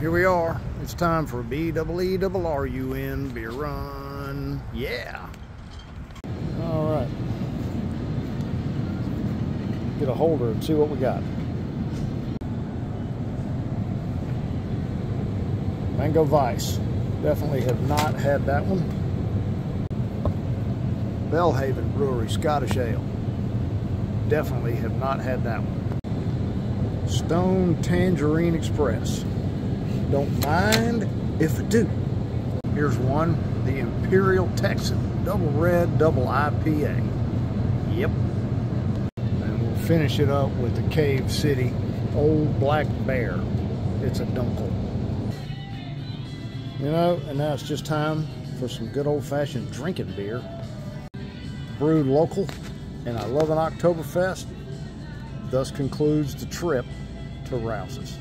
here we are. It's time for B double E double R U N beer run. Yeah. All right. Get a holder and see what we got. Mango Vice. Definitely have not had that one. Belhaven Brewery Scottish Ale. Definitely have not had that one. Stone Tangerine Express. Don't mind if I do. Here's one, the Imperial Texan Double Red Double IPA. Yep. And we'll finish it up with the Cave City Old Black Bear. It's a dunkel. You know, and now it's just time for some good old-fashioned drinking beer. Brewed local, and I love an Oktoberfest. Thus concludes the trip to Rouse's.